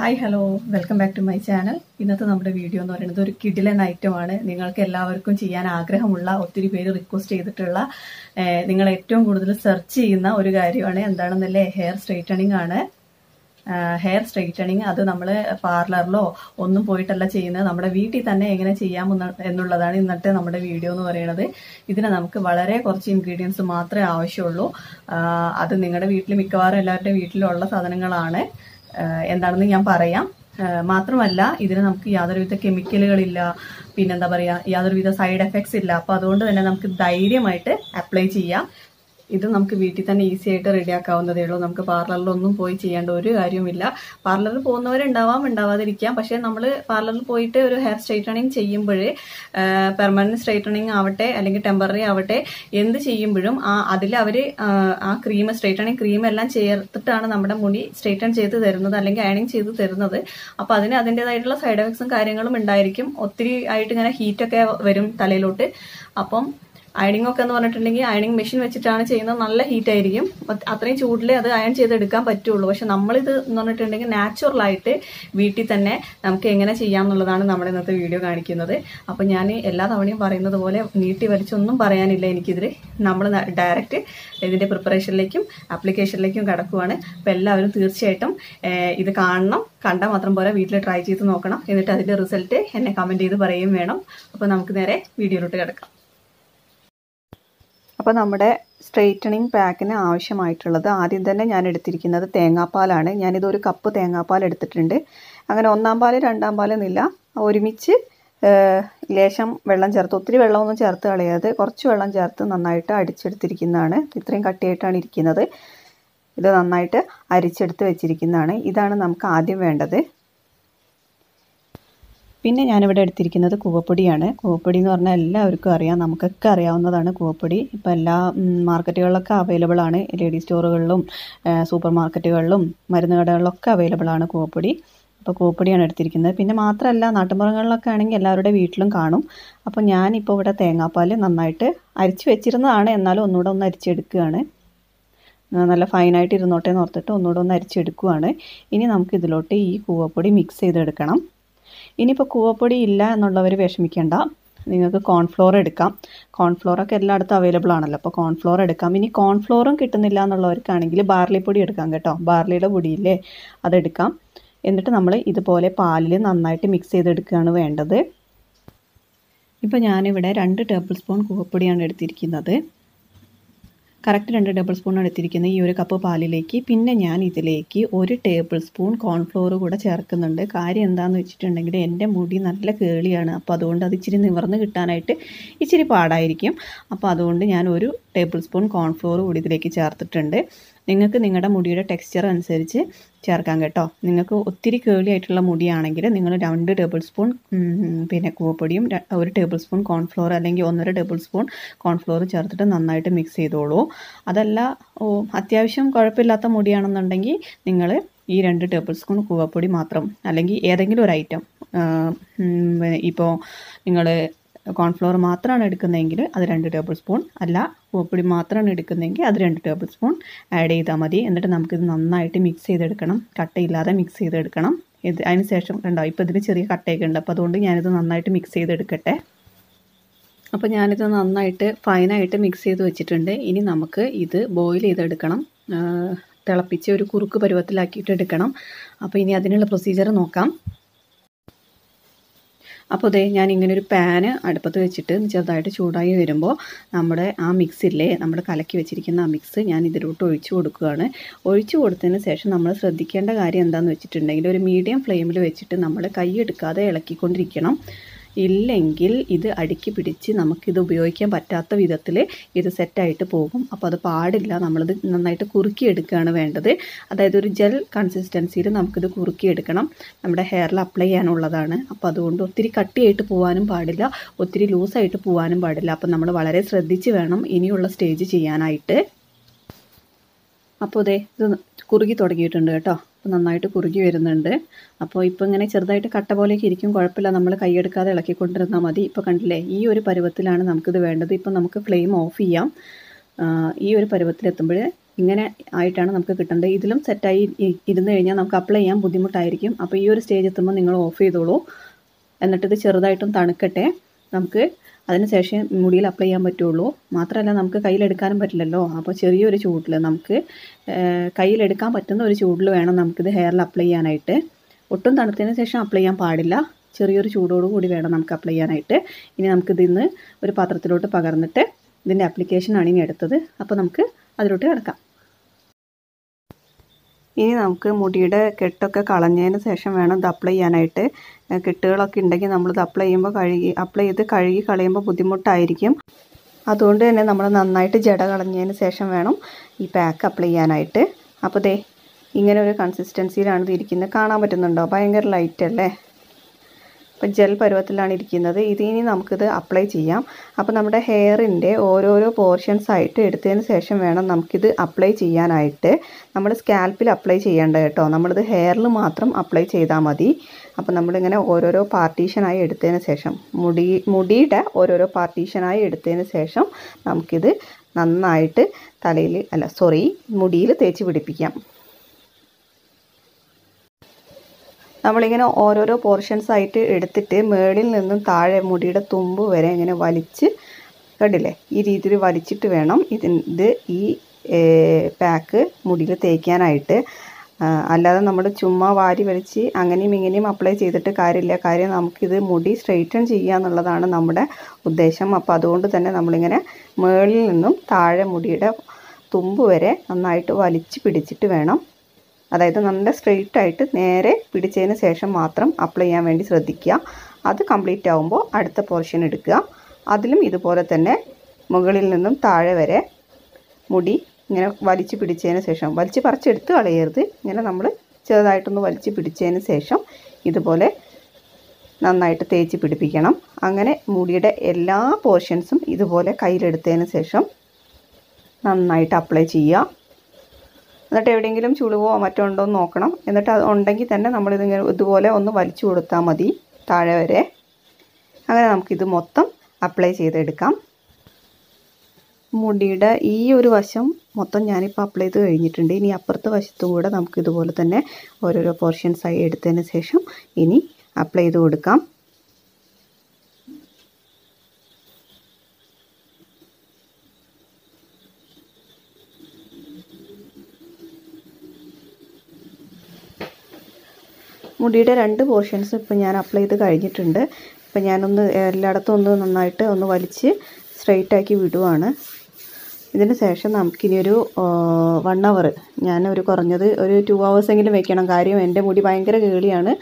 Hi hello. Welcome back to my channel. ഇന്നത്തെ നമ്മുടെ video എന്ന് പറയുന്നത് ഒരു കിഡിലൻ ഐറ്റമാണ് നിങ്ങൾക്ക് എല്ലാവർക്കും ചെയ്യാൻ ആഗ്രഹമുള്ള ഒത്തിരി പേര് റിക്വസ്റ്റ് ചെയ്തിട്ടുള്ള നിങ്ങൾ ഏറ്റവും കൂടുതൽ സെർച്ച് ചെയ്യുന്ന ഒരു കാര്യമാണ്. എന്താണെന്നല്ലേ? ഹെയർ സ്ട്രെയിറ്റണിങ് ആണ്. ഹെയർ സ്ട്രെയിറ്റണിങ് അത് നമ്മൾ പാർലറിലോ ഒന്നും പോയിട്ടല്ല ചെയ്യുന്നത്. നമ്മുടെ വീട്ടിൽ തന്നെ എങ്ങനെ ചെയ്യാം എന്നുള്ളതാണ് ഇന്നത്തെ നമ്മുടെ വീഡിയോ എന്ന് പറയുന്നത്. ഇതിന് നമുക്ക് വളരെ കുറച്ച് ഇൻഗ്രീഡിയൻസ് മാത്രമേ ആവശ്യമുള്ളൂ. അത് നിങ്ങളുടെ വീട്ടിൽ മിക്കവാറും എല്ലാവരുടെയും വീട്ടിലുള്ള സാധനങ്ങളാണ്. എന്താണെന്ന് ഞാൻ പറയാം. മാത്രമല്ല ഇതിന് നമുക്ക് യാതൊരുവിധ കെമിക്കലുകളില്ല പിന്നെന്താ പറയുക യാതൊരുവിധ സൈഡ് എഫക്ട്സ് ഇല്ല. അപ്പോൾ അതുകൊണ്ട് തന്നെ നമുക്ക് ധൈര്യമായിട്ട് അപ്ലൈ ചെയ്യാം. ഇത് നമുക്ക് വീട്ടിൽ തന്നെ ഈസി ആയിട്ട് റെഡിയാക്കാവുന്നതേ ഉള്ളൂ. നമുക്ക് പാർലറിലൊന്നും പോയി ചെയ്യേണ്ട ഒരു കാര്യവുമില്ല. പാർലറിൽ പോകുന്നവരുണ്ടാവാം ഉണ്ടാവാതിരിക്കാം. പക്ഷെ നമ്മൾ പാർലറിൽ പോയിട്ട് ഒരു ഹെയർ സ്ട്രൈറ്റണിങ് ചെയ്യുമ്പോൾ പെർമനന്റ് സ്ട്രൈറ്റണിങ് ആവട്ടെ അല്ലെങ്കിൽ ടെമ്പററി ആവട്ടെ എന്ത് ചെയ്യുമ്പോഴും ആ അതിൽ അവർ ആ ക്രീം സ്ട്രൈറ്റണിങ് ക്രീം എല്ലാം ചേർത്തിട്ടാണ് നമ്മുടെ മുടി സ്ട്രൈറ്റൺ ചെയ്ത് തരുന്നത് അല്ലെങ്കിൽ അയണിങ് ചെയ്ത് തരുന്നത്. അപ്പോൾ അതിന് അതിന്റെതായിട്ടുള്ള സൈഡ് എഫക്ട്സും കാര്യങ്ങളും ഉണ്ടായിരിക്കും. ഒത്തിരി ആയിട്ട് ഇങ്ങനെ ഹീറ്റൊക്കെ വരും തലയിലോട്ട്. അപ്പം അയണിംഗ് ഒക്കെ എന്ന് പറഞ്ഞിട്ടുണ്ടെങ്കിൽ അയണിംഗ് മെഷീൻ വെച്ചിട്ടാണ് ചെയ്യുന്നത്. നല്ല ഹീറ്റ് ആയിരിക്കും. അത്രയും ചൂടിൽ അത് അയൺ ചെയ്തെടുക്കാൻ പറ്റുള്ളൂ. പക്ഷെ നമ്മളിത് എന്ന് പറഞ്ഞിട്ടുണ്ടെങ്കിൽ നാച്ചുറൽ ആയിട്ട് വീട്ടിൽ തന്നെ നമുക്ക് എങ്ങനെ ചെയ്യാം എന്നുള്ളതാണ് നമ്മൾ ഇന്നത്തെ വീഡിയോ കാണിക്കുന്നത്. അപ്പം ഞാൻ എല്ലാ തവണയും പറയുന്നത് പോലെ നീട്ടി വലിച്ചൊന്നും പറയാനില്ല എനിക്കിതിൽ നമ്മൾ ഡയറക്റ്റ് ഇതിന്റെ പ്രിപ്പറേഷനിലേക്കും ആപ്ലിക്കേഷനിലേക്കും കിടക്കുവാണ്. അപ്പം എല്ലാവരും തീർച്ചയായിട്ടും ഇത് കാണണം. കണ്ടാൽ മാത്രം പോലെ വീട്ടിൽ ട്രൈ ചെയ്ത് നോക്കണം. എന്നിട്ട് അതിന്റെ റിസൾട്ട് എന്നെ കമന്റ് ചെയ്ത് പറയുകയും വേണം. അപ്പോൾ നമുക്ക് നേരെ വീഡിയോയിലോട്ട് കിടക്കാം. അപ്പോൾ നമ്മുടെ സ്ട്രെയിറ്റനിങ് പാക്കിന് ആവശ്യമായിട്ടുള്ളത് ആദ്യം തന്നെ ഞാൻ എടുത്തിരിക്കുന്നത് തേങ്ങാപ്പാലാണ്. ഞാനിതൊരു കപ്പ് തേങ്ങാപ്പാൽ എടുത്തിട്ടുണ്ട്. അങ്ങനെ ഒന്നാം പാൽ രണ്ടാം പാൽ ഒരുമിച്ച് ലേശം വെള്ളം ചേർത്ത് ഒത്തിരി വെള്ളമൊന്നും ചേർത്ത് കളയാതെ കുറച്ച് വെള്ളം ചേർത്ത് നന്നായിട്ട് അടിച്ചെടുത്തിരിക്കുന്നതാണ്. ഇത്രയും കട്ടിയായിട്ടാണ് ഇരിക്കുന്നത്. ഇത് നന്നായിട്ട് അരിച്ചെടുത്ത് വെച്ചിരിക്കുന്നതാണ്. ഇതാണ് നമുക്ക് ആദ്യം വേണ്ടത്. പിന്നെ ഞാനിവിടെ എടുത്തിരിക്കുന്നത് കൂവപ്പൊടിയാണ്. കൂവപ്പൊടി എന്ന് പറഞ്ഞാൽ എല്ലാവർക്കും അറിയാം നമുക്കൊക്കെ അറിയാവുന്നതാണ് കൂവപ്പൊടി. ഇപ്പോൾ എല്ലാ മാർക്കറ്റുകളിലൊക്കെ അവൈലബിൾ ആണ്. ലേഡി സ്റ്റോറുകളിലും സൂപ്പർ മാർക്കറ്റുകളിലും മരുന്ന് കടകളിലൊക്കെ അവൈലബിൾ ആണ് കൂവപ്പൊടി. അപ്പോൾ കൂവപ്പൊടിയാണ് എടുത്തിരിക്കുന്നത്. പിന്നെ മാത്രമല്ല നാട്ടുമ്പുറങ്ങളിലൊക്കെ ആണെങ്കിൽ എല്ലാവരുടെ വീട്ടിലും കാണും. അപ്പോൾ ഞാനിപ്പോൾ ഇവിടെ തേങ്ങാപ്പാൽ നന്നായിട്ട് അരിച്ച് വെച്ചിരുന്നതാണ്. എന്നാലും ഒന്നുകൂടെ ഒന്ന് അരിച്ചെടുക്കുകയാണ്. നല്ല ഫൈനായിട്ട് ഇരുന്നോട്ടെ എന്ന് ഓർത്തിട്ട് ഒന്നുകൂടെ ഒന്ന് അരിച്ചെടുക്കുവാണ് ഇനി നമുക്ക് ഇതിലോട്ട് ഈ കൂവപ്പൊടി മിക്സ് ചെയ്തെടുക്കണം. ഇനിയിപ്പോൾ കൂവപ്പൊടി ഇല്ല എന്നുള്ളവർ വിഷമിക്കേണ്ട. നിങ്ങൾക്ക് കോൺഫ്ലോർ എടുക്കാം. കോൺഫ്ലോറൊക്കെ എല്ലായിടത്തും അവൈലബിൾ ആണല്ലോ. അപ്പോൾ കോൺഫ്ലോർ എടുക്കാം. ഇനി കോൺഫ്ലോറും കിട്ടുന്നില്ല എന്നുള്ളവർക്കാണെങ്കിൽ ബാർലി പൊടി എടുക്കാം കേട്ടോ. ബാർലിയുടെ പൊടിയില്ലേ അതെടുക്കാം എന്നിട്ട് നമ്മൾ ഇതുപോലെ പാലിൽ നന്നായിട്ട് മിക്സ് ചെയ്തെടുക്കുകയാണ് വേണ്ടത്. ഇപ്പോൾ ഞാനിവിടെ രണ്ട് ടേബിൾ സ്പൂൺ കൂവപ്പൊടിയാണ് എടുത്തിരിക്കുന്നത്. കറക്റ്റ് രണ്ട് ടേബിൾ സ്പൂണാണ് എടുത്തിരിക്കുന്നത് ഈ ഒരു കപ്പ് പാലിലേക്ക്. പിന്നെ ഞാൻ ഇതിലേക്ക് ഒരു ടേബിൾ സ്പൂൺ കോൺഫ്ലോർ കൂടെ ചേർക്കുന്നുണ്ട്. കാര്യം എന്താണെന്ന് വെച്ചിട്ടുണ്ടെങ്കിൽ എന്റെ മുടി നല്ല കേളിയാണ്. അപ്പോൾ അതുകൊണ്ട് അത് ഇച്ചിരി നിവർന്ന് കിട്ടാനായിട്ട് ഇച്ചിരി പാടായിരിക്കും. അപ്പോൾ അതുകൊണ്ട് ഞാൻ ഒരു ടേബിൾ സ്പൂൺ കോൺഫ്ലോർ കൂടി ഇതിലേക്ക് ചേർത്തിട്ടുണ്ട്. നിങ്ങൾക്ക് നിങ്ങളുടെ മുടിയുടെ ടെക്സ്ചർ അനുസരിച്ച് ചേർക്കാം കേട്ടോ. നിങ്ങൾക്ക് ഒത്തിരി കേളി ആയിട്ടുള്ള മുടിയാണെങ്കിൽ നിങ്ങൾ രണ്ട് ടേബിൾ സ്പൂൺ പിന്നെ കൂവപ്പൊടിയും ഒരു ടേബിൾ സ്പൂൺ കോൺഫ്ലോർ അല്ലെങ്കിൽ ഒന്നര ടേബിൾ സ്പൂൺ കോൺഫ്ലോർ ചേർത്തിട്ട് നന്നായിട്ട് മിക്സ് ചെയ്തോളൂ. അതല്ല അത്യാവശ്യം കുഴപ്പമില്ലാത്ത മുടിയാണെന്നുണ്ടെങ്കിൽ നിങ്ങൾ ഈ രണ്ട് ടേബിൾ സ്പൂൺ കൂവപ്പൊടി മാത്രം അല്ലെങ്കിൽ ഏതെങ്കിലും ഒരു ഐറ്റം ഇപ്പോൾ നിങ്ങൾ കോൺഫ്ലോർ മാത്രമാണ് എടുക്കുന്നതെങ്കിൽ അത് രണ്ട് ടേബിൾ സ്പൂൺ അല്ല കൂവപ്പൊടി മാത്രമാണ് എടുക്കുന്നതെങ്കിൽ അത് രണ്ട് ടേബിൾ സ്പൂൺ ആഡ് ചെയ്താൽ മതി. എന്നിട്ട് നമുക്കിത് നന്നായിട്ട് മിക്സ് ചെയ്തെടുക്കണം. കട്ടയില്ലാതെ മിക്സ് ചെയ്തെടുക്കണം. ഇത് അതിന് ശേഷം കണ്ടോ ഇപ്പോൾ ഇതിന് ചെറിയ കട്ടയൊക്കെ ഉണ്ട്. അപ്പോൾ അതുകൊണ്ട് ഞാനിത് നന്നായിട്ട് മിക്സ് ചെയ്തെടുക്കട്ടെ. അപ്പോൾ ഞാനിത് നന്നായിട്ട് ഫൈനായിട്ട് മിക്സ് ചെയ്ത് വെച്ചിട്ടുണ്ട്. ഇനി നമുക്ക് ഇത് ബോയിൽ ചെയ്തെടുക്കണം. തിളപ്പിച്ച് ഒരു കുറുക്ക് പരുവത്തിലാക്കിയിട്ട് എടുക്കണം. അപ്പോൾ ഇനി അതിനുള്ള പ്രൊസീജിയർ നോക്കാം. അപ്പോൾ ഇതേ ഞാൻ ഇങ്ങനെ ഒരു പാന് അടുപ്പത്ത് വെച്ചിട്ട് ചെറുതായിട്ട് ചൂടായി വരുമ്പോൾ നമ്മുടെ ആ മിക്സില്ലേ നമ്മൾ കലക്കി വെച്ചിരിക്കുന്ന ആ മിക്സ് ഞാൻ ഇതിലോട്ട് ഒഴിച്ചു കൊടുക്കുകയാണ്. ഒഴിച്ചു കൊടുത്തതിന് ശേഷം നമ്മൾ ശ്രദ്ധിക്കേണ്ട കാര്യം എന്താണെന്ന് വെച്ചിട്ടുണ്ടെങ്കിൽ ഒരു മീഡിയം ഫ്ലെയിമിൽ വെച്ചിട്ട് നമ്മൾ കൈ എടുക്കാതെ ഇളക്കിക്കൊണ്ടിരിക്കണം. ഇല്ലെങ്കിൽ ഇത് അടുക്കി പിടിച്ച് നമുക്കിത് ഉപയോഗിക്കാൻ പറ്റാത്ത വിധത്തിൽ ഇത് സെറ്റായിട്ട് പോകും. അപ്പോൾ അത് പാടില്ല. നമ്മളിത് നന്നായിട്ട് കുറുക്കിയെടുക്കുകയാണ് വേണ്ടത്. അതായത് ഒരു ജെൽ കൺസിസ്റ്റൻസിയിൽ നമുക്കിത് കുറുക്കിയെടുക്കണം. നമ്മുടെ ഹെയറിൽ അപ്ലൈ ചെയ്യാനുള്ളതാണ്. അപ്പോൾ അതുകൊണ്ട് ഒത്തിരി കട്ടിയായിട്ട് പോകാനും പാടില്ല. ഒത്തിരി ലൂസായിട്ട് പോകാനും പാടില്ല. അപ്പോൾ നമ്മൾ വളരെ ശ്രദ്ധിച്ച് വേണം ഇനിയുള്ള സ്റ്റേജ് ചെയ്യാനായിട്ട്. അപ്പോൾ അതെ ഇത് കുറുകി തുടങ്ങിയിട്ടുണ്ട് കേട്ടോ. അപ്പോൾ നന്നായിട്ട് കുറുകി വരുന്നുണ്ട്. അപ്പോൾ ഇപ്പോൾ ഇങ്ങനെ ചെറുതായിട്ട് കട്ട പോലെയൊക്കെ ഇരിക്കും കുഴപ്പമില്ല. നമ്മൾ കൈയെടുക്കാതെ ഇളക്കിക്കൊണ്ടിരുന്നാൽ മതി. ഇപ്പോൾ കണ്ടില്ലേ ഈ ഒരു പരുവത്തിലാണ് നമുക്കിത് വേണ്ടത്. ഇപ്പോൾ നമുക്ക് ഫ്ലെയിം ഓഫ് ചെയ്യാം. ഈ ഒരു പരുവത്തിലെത്തുമ്പോൾ ഇങ്ങനെ ആയിട്ടാണ് നമുക്ക് കിട്ടേണ്ടത്. ഇതിലും സെറ്റായി ഇരുന്ന് കഴിഞ്ഞാൽ നമുക്ക് അപ്ലൈ ചെയ്യാൻ ബുദ്ധിമുട്ടായിരിക്കും. അപ്പോൾ ഈ ഒരു സ്റ്റേജ് എത്തുമ്പോൾ നിങ്ങൾ ഓഫ് ചെയ്തോളൂ. എന്നിട്ടിത് ചെറുതായിട്ടും തണുക്കട്ടെ. നമുക്ക് അതിന് ശേഷം മുടിയിൽ അപ്ലൈ ചെയ്യാൻ പറ്റുള്ളൂ. മാത്രമല്ല നമുക്ക് കയ്യിലെടുക്കാനും പറ്റില്ലല്ലോ. അപ്പോൾ ചെറിയൊരു ചൂടിൽ നമുക്ക് കയ്യിലെടുക്കാൻ പറ്റുന്ന ഒരു ചൂടിൽ വേണം നമുക്കിത് ഹെയറിൽ അപ്ലൈ ചെയ്യാനായിട്ട്. ഒട്ടും തണുത്തതിന് ശേഷം അപ്ലൈ ചെയ്യാൻ പാടില്ല. ചെറിയൊരു ചൂടോട് കൂടി വേണം നമുക്ക് അപ്ലൈ ചെയ്യാനായിട്ട്. ഇനി നമുക്കിത് ഇന്ന് ഒരു പാത്രത്തിലോട്ട് പകർന്നിട്ട് ഇതിന്റെ ആപ്ലിക്കേഷനാണ് ഇനി എടുത്തത്. അപ്പോൾ നമുക്ക് അതിലോട്ട് കിടക്കാം. ഇനി നമുക്ക് മുടിയുടെ കെട്ടൊക്കെ കളഞ്ഞതിന് ശേഷം വേണം ഇത് അപ്ലൈ ചെയ്യാനായിട്ട്. കെട്ടുകളൊക്കെ ഉണ്ടെങ്കിൽ നമ്മളിത് അപ്ലൈ ചെയ്യുമ്പോൾ കഴുകി അപ്ലൈ ചെയ്ത് കഴുകി കളയുമ്പോൾ ബുദ്ധിമുട്ടായിരിക്കും. അതുകൊണ്ട് തന്നെ നമ്മൾ നന്നായിട്ട് ജട കളഞ്ഞതിന് ശേഷം വേണം ഈ പാക്ക് അപ്ലൈ ചെയ്യാനായിട്ട്. അപ്പോൾ ദേ ഇങ്ങനെ ഒരു കൺസിസ്റ്റൻസിയിലാണ് ഇത് ഇരിക്കുന്നത് കാണാൻ പറ്റുന്നുണ്ടോ? ഭയങ്കര ലൈറ്റ് അല്ലേ? അപ്പോൾ ജെൽ പരുവത്തിലാണ് ഇരിക്കുന്നത്. ഇത് ഇനി നമുക്കിത് അപ്ലൈ ചെയ്യാം. അപ്പോൾ നമ്മുടെ ഹെയറിന്റെ ഓരോരോ പോർഷൻസ് ആയിട്ട് എടുത്തതിന് ശേഷം വേണം നമുക്കിത് അപ്ലൈ ചെയ്യാനായിട്ട്. നമ്മൾ സ്കാൽപ്പിൽ അപ്ലൈ ചെയ്യേണ്ട കേട്ടോ. നമ്മളിത് ഹെയറിൽ മാത്രം അപ്ലൈ ചെയ്താൽ മതി. അപ്പോൾ നമ്മളിങ്ങനെ ഓരോരോ പാർട്ടീഷനായി എടുത്തതിന് ശേഷം മുടി മുടിയുടെ ഓരോരോ പാർട്ടീഷനായി എടുത്തതിന് ശേഷം നമുക്കിത് നന്നായിട്ട് തലയിൽ അല്ല സോറി മുടിയിൽ തേച്ച് പിടിപ്പിക്കാം. നമ്മളിങ്ങനെ ഓരോരോ പോർഷൻസ് ആയിട്ട് എടുത്തിട്ട് മേളിൽ നിന്നും താഴെ മുടിയുടെ തുമ്പ് വരെ ഇങ്ങനെ വലിച്ച് കണ്ടില്ലേ? ഈ രീതിയിൽ വലിച്ചിട്ട് വേണം ഇതിന്റെ ഈ പാക്ക് മുടിയിൽ തേക്കാനായിട്ട്. അല്ലാതെ നമ്മൾ ചുമ്മാ വാരി വലിച്ച് അങ്ങനെയും ഇങ്ങനെയും അപ്ലൈ ചെയ്തിട്ട് കാര്യമില്ല. കാര്യം നമുക്കിത് മുടി സ്ട്രെയിറ്റൺ ചെയ്യുക എന്നുള്ളതാണ് നമ്മുടെ ഉദ്ദേശം. അപ്പോൾ അതുകൊണ്ട് തന്നെ നമ്മളിങ്ങനെ മേളിൽ നിന്നും താഴെ മുടിയുടെ തുമ്പ് വരെ നന്നായിട്ട് വലിച്ച് പിടിച്ചിട്ട് വേണം അതായത് നല്ല സ്ട്രെയിറ്റ് ആയിട്ട് നേരെ പിടിച്ചതിന് ശേഷം മാത്രം അപ്ലൈ ചെയ്യാൻ വേണ്ടി ശ്രദ്ധിക്കുക. അത് കംപ്ലീറ്റ് ആകുമ്പോൾ അടുത്ത പോർഷൻ എടുക്കുക. അതിലും ഇതുപോലെ തന്നെ മുകളിൽ നിന്നും താഴെ വരെ മുടി ഇങ്ങനെ വലിച്ചു പിടിച്ചതിന് ശേഷം വലിച്ച് പറിച്ചെടുത്ത് കളയരുത്. ഇങ്ങനെ നമ്മൾ ചെറുതായിട്ടൊന്ന് വലിച്ച് പിടിച്ചതിന് ശേഷം ഇതുപോലെ നന്നായിട്ട് തേച്ച് പിടിപ്പിക്കണം. അങ്ങനെ മുടിയുടെ എല്ലാ പോർഷൻസും ഇതുപോലെ കയ്യിലെടുത്തതിന് ശേഷം നന്നായിട്ട് അപ്ലൈ ചെയ്യുക. എന്നിട്ട് എവിടെയെങ്കിലും ചുളിവോ മറ്റോ ഉണ്ടോ എന്ന് നോക്കണം. എന്നിട്ട് അത് ഉണ്ടെങ്കിൽ തന്നെ നമ്മളിതിങ്ങനെ ഇതുപോലെ ഒന്ന് വലിച്ചു കൊടുത്താൽ മതി താഴെ വരെ. അങ്ങനെ നമുക്കിത് മൊത്തം അപ്ലൈ ചെയ്തെടുക്കാം. മുടിയുടെ ഈ ഒരു വശം മൊത്തം ഞാനിപ്പോൾ അപ്ലൈ ചെയ്ത് കഴിഞ്ഞിട്ടുണ്ട്. ഇനി അപ്പുറത്തെ വശത്തും കൂടെ നമുക്കിതുപോലെ തന്നെ ഓരോരോ പോർഷൻസായി എടുത്തതിന് ശേഷം ഇനി അപ്ലൈ ചെയ്ത് കൊടുക്കാം. മുടിയുടെ രണ്ട് പോർഷൻസ് ഇപ്പോൾ ഞാൻ അപ്ലൈ ചെയ്ത് കഴിഞ്ഞിട്ടുണ്ട്. ഇപ്പം ഞാനൊന്ന് എല്ലായിടത്തും ഒന്ന് നന്നായിട്ട് ഒന്ന് വലിച്ച് സ്ട്രെയിറ്റ് ആക്കി വിടുവാണ്. ഇതിന് ശേഷം നമുക്കിനിയൊരു വൺ അവർ ഞാൻ ഒരു കുറഞ്ഞത് ഒരു ടു എങ്കിലും വെക്കണം. കാര്യം എന്റെ മുടി ഭയങ്കര കേളിയാണ്.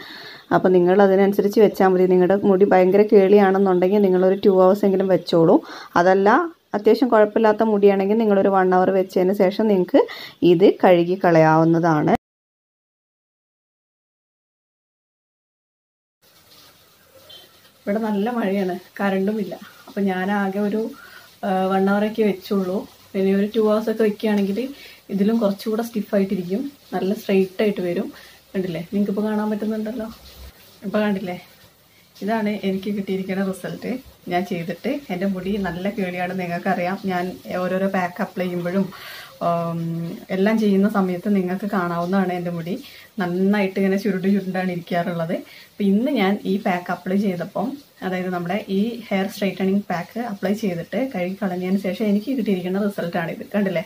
അപ്പോൾ നിങ്ങൾ അതിനനുസരിച്ച് വെച്ചാൽ മതി. നിങ്ങളുടെ മുടി ഭയങ്കര കേളിയാണെന്നുണ്ടെങ്കിൽ നിങ്ങളൊരു ടു എങ്കിലും വെച്ചോളൂ. അതല്ല അത്യാവശ്യം കുഴപ്പമില്ലാത്ത മുടിയാണെങ്കിൽ നിങ്ങളൊരു വൺ അവർ വെച്ചതിന് ശേഷം നിങ്ങൾക്ക് ഇത് കഴുകി കളയാവുന്നതാണ്. ഇവിടെ നല്ല മഴയാണ് കറണ്ടും ഇല്ല. അപ്പം ഞാൻ ആകെ ഒരു വൺ അവറൊക്കെ വെച്ചുള്ളൂ. പിന്നെ ഒരു ടു ഒക്കെ വെക്കുകയാണെങ്കിൽ ഇതിലും കുറച്ചുകൂടെ സ്റ്റിഫായിട്ടിരിക്കും നല്ല സ്ട്രെയിറ്റ് ആയിട്ട് വരും. കണ്ടില്ലേ? നിങ്ങൾക്ക് ഇപ്പോൾ കാണാൻ പറ്റുന്നുണ്ടല്ലോ? ഇപ്പോൾ കണ്ടില്ലേ? ഇതാണ് എനിക്ക് കിട്ടിയിരിക്കുന്ന റിസൾട്ട് ഞാൻ ചെയ്തിട്ട് എന്റെ മുടി നല്ല കേളിയാണ് നിങ്ങൾക്കറിയാം. ഞാൻ ഓരോരോ പാക്ക് അപ്ലൈ ചെയ്യുമ്പോഴും എല്ലാം ചെയ്യുന്ന സമയത്ത് നിങ്ങൾക്ക് കാണാവുന്നതാണ് എന്റെ മുടി. നന്നായിട്ട് ഇങ്ങനെ ചുരുണ്ട് ചുരുണ്ടാണ് ഇരിക്കാറുള്ളത്. അപ്പം ഇന്ന് ഞാൻ ഈ പാക്ക് അപ്ലൈ ചെയ്തപ്പം അതായത് നമ്മുടെ ഈ ഹെയർ സ്ട്രൈറ്റനിങ് പാക്ക് അപ്ലൈ ചെയ്തിട്ട് കഴുകി കളഞ്ഞതിന് ശേഷം എനിക്ക് കിട്ടിയിരിക്കുന്ന റിസൾട്ടാണ് ഇത്. കണ്ടില്ലേ?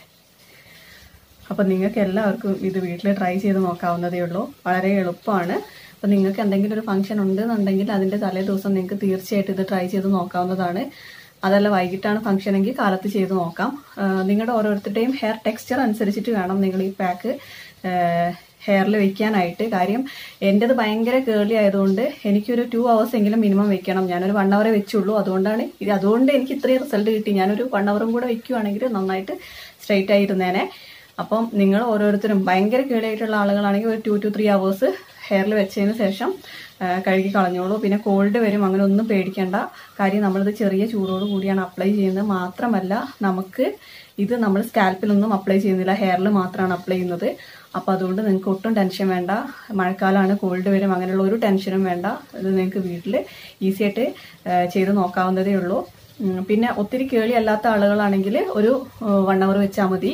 അപ്പം നിങ്ങൾക്ക് എല്ലാവർക്കും ഇത് വീട്ടിൽ ട്രൈ ചെയ്ത് നോക്കാവുന്നതേ ഉള്ളൂ. വളരെ എളുപ്പമാണ്. അപ്പം നിങ്ങൾക്ക് എന്തെങ്കിലും ഒരു ഫംഗ്ഷൻ ഉണ്ടെന്നുണ്ടെങ്കിൽ അതിന്റെ തലേ ദിവസം നിങ്ങൾക്ക് തീർച്ചയായിട്ടും ഇത് ട്രൈ ചെയ്ത് നോക്കാവുന്നതാണ്. അതല്ല വൈകിട്ടാണ് ഫംഗ്ഷൻ എങ്കിൽ കാലത്ത് ചെയ്ത് നോക്കാം. നിങ്ങളുടെ ഓരോരുത്തരുടെയും ഹെയർ ടെക്സ്ചർ അനുസരിച്ചിട്ട് വേണം നിങ്ങൾ ഈ പാക്ക് ഹെയറിൽ വെക്കാനായിട്ട്. കാര്യം എന്റെത് ഭയങ്കര കേളി ആയതുകൊണ്ട് എനിക്കൊരു ടു അവേഴ്സ് എങ്കിലും മിനിമം വെക്കണം. ഞാനൊരു വൺ അവറേ വെച്ചുള്ളൂ. അതുകൊണ്ടാണ് ഇത് അതുകൊണ്ട് എനിക്ക് ഇത്രയും റിസൾട്ട് കിട്ടി. ഞാനൊരു വൺ അവറും കൂടെ വെക്കുവാണെങ്കിൽ നന്നായിട്ട് സ്ട്രെയിറ്റ് ആയിരുന്നേനെ. അപ്പം നിങ്ങൾ ഓരോരുത്തരും ഭയങ്കര കേളിയായിട്ടുള്ള ആളുകളാണെങ്കിൽ ഒരു ടു ടു ത്രീ അവേഴ്സ് ഹെയറിൽ വെച്ചതിന് ശേഷം കഴുകി കളഞ്ഞോളൂ. പിന്നെ കോൾഡ് വരും അങ്ങനെ ഒന്നും പേടിക്കേണ്ട. കാര്യം നമ്മളിത് ചെറിയ ചൂടോട് കൂടിയാണ് അപ്ലൈ ചെയ്യുന്നത്. മാത്രമല്ല നമുക്ക് ഇത് നമ്മൾ സ്കാൽപ്പിലൊന്നും അപ്ലൈ ചെയ്യുന്നില്ല. ഹെയറിൽ മാത്രമാണ് അപ്ലൈ ചെയ്യുന്നത്. അപ്പം അതുകൊണ്ട് നിങ്ങൾക്ക് ഒട്ടും ടെൻഷൻ വേണ്ട. മഴക്കാലമാണ് കോൾഡ് വരും അങ്ങനെയുള്ള ഒരു ടെൻഷനും വേണ്ട. ഇത് നിങ്ങൾക്ക് വീട്ടിൽ ഈസി ആയിട്ട് ചെയ്ത് നോക്കാവുന്നതേ ഉള്ളൂ. പിന്നെ ഒത്തിരി കേളി അല്ലാത്ത ആളുകളാണെങ്കിൽ ഒരു വൺ അവർ വെച്ചാൽ മതി.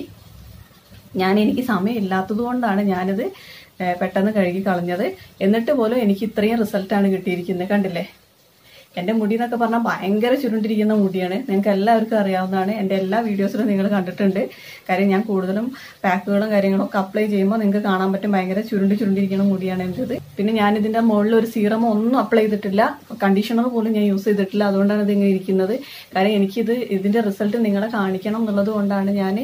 ഞാൻ എനിക്ക് സമയമില്ലാത്തത് കൊണ്ടാണ് ഞാനിത് പെട്ടെന്ന് കഴുകി കളഞ്ഞത്. എന്നിട്ട് പോലും എനിക്ക് ഇത്രയും റിസൾട്ടാണ് കിട്ടിയിരിക്കുന്നത്. കണ്ടില്ലേ? എന്റെ മുടി എന്നൊക്കെ പറഞ്ഞാൽ ഭയങ്കര ചുരുണ്ടിരിക്കുന്ന മുടിയാണ്. നിങ്ങൾക്ക് എല്ലാവർക്കും അറിയാവുന്നതാണ്. എന്റെ എല്ലാ വീഡിയോസിലും നിങ്ങൾ കണ്ടിട്ടുണ്ട്. കാര്യം ഞാൻ കൂടുതലും പാക്കുകളും കാര്യങ്ങളും ഒക്കെ അപ്ലൈ ചെയ്യുമ്പോൾ നിങ്ങൾക്ക് കാണാൻ പറ്റും ഭയങ്കര ചുരുണ്ടി ചുരുണ്ടിരിക്കുന്ന മുടിയാണ് എന്റെത്. പിന്നെ ഞാൻ ഇതിന്റെ മുകളിൽ ഒരു സീറമോ ഒന്നും അപ്ലൈ ചെയ്തിട്ടില്ല. കണ്ടീഷണർ പോലും ഞാൻ യൂസ് ചെയ്തിട്ടില്ല. അതുകൊണ്ടാണ് ഇതിങ്ങനെ ഇരിക്കുന്നത്. കാര്യം എനിക്കിത് ഇതിന്റെ റിസൾട്ട് നിങ്ങളെ കാണിക്കണം എന്നുള്ളത് കൊണ്ടാണ് ഞാൻ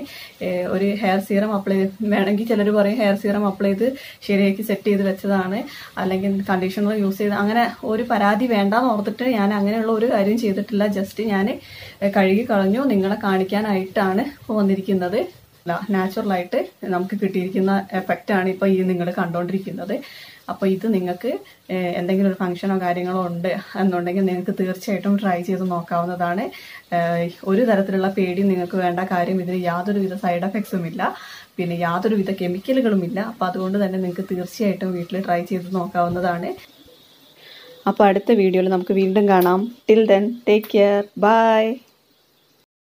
ഒരു ഹെയർ സീറം അപ്ലൈ വേണമെങ്കിൽ ചിലർ പറയും ഹെയർ സീറം അപ്ലൈ ചെയ്ത് ശരിയാക്കി സെറ്റ് ചെയ്ത് വെച്ചതാണ്. അല്ലെങ്കിൽ കണ്ടീഷണർ യൂസ് ചെയ്ത് അങ്ങനെ ഒരു പരാതി വേണ്ടാന്ന് ഓർത്തിട്ട് ഞാൻ അങ്ങനെയുള്ള ഒരു കാര്യം ചെയ്തിട്ടില്ല. ജസ്റ്റ് ഞാൻ കഴുകി കളഞ്ഞു. നിങ്ങളെ കാണിക്കാനായിട്ടാണ് വന്നിരിക്കുന്നത്. നാച്ചുറലായിട്ട് നമുക്ക് കിട്ടിയിരിക്കുന്ന എഫക്റ്റാണ് ഇപ്പോൾ ഈ നിങ്ങൾ കണ്ടുകൊണ്ടിരിക്കുന്നത് അപ്പോൾ ഇത് നിങ്ങൾക്ക് എന്തെങ്കിലും ഒരു ഫംഗ്ഷനോ കാര്യങ്ങളോ ഉണ്ട് എന്നുണ്ടെങ്കിൽ നിങ്ങൾക്ക് തീർച്ചയായിട്ടും ട്രൈ ചെയ്ത് നോക്കാവുന്നതാണ്. ഒരു തരത്തിലുള്ള പേടി നിങ്ങൾക്ക് വേണ്ട കാര്യം. ഇതിന് യാതൊരുവിധ സൈഡ് എഫക്ട്സും ഇല്ല. പിന്നെ യാതൊരുവിധ കെമിക്കലുകളും ഇല്ല. അപ്പോൾ അതുകൊണ്ട് തന്നെ നിങ്ങൾക്ക് തീർച്ചയായിട്ടും വീട്ടിൽ ട്രൈ ചെയ്ത് നോക്കാവുന്നതാണ്. അപ്പോൾ അടുത്ത വീഡിയോയിൽ നമുക്ക് വീണ്ടും കാണാം. Till then take care bye